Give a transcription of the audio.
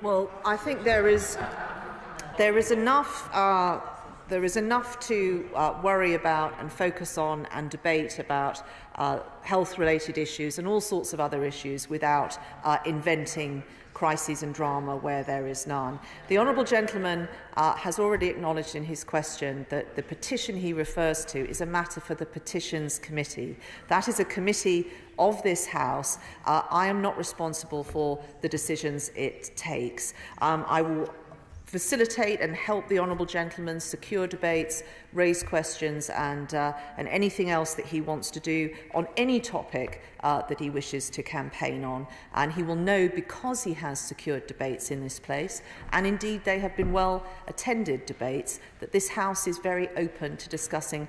Well, I think there is, there is enough uh, there is enough to uh, worry about and focus on and debate about uh, health related issues and all sorts of other issues without uh, inventing crises and drama where there is none. The Honourable Gentleman uh, has already acknowledged in his question that the petition he refers to is a matter for the Petitions Committee. That is a committee of this House. Uh, I am not responsible for the decisions it takes. Um, I will facilitate and help the Honourable Gentleman secure debates, raise questions and, uh, and anything else that he wants to do on any topic uh, that he wishes to campaign on. And he will know because he has secured debates in this place, and indeed they have been well attended debates, that this House is very open to discussing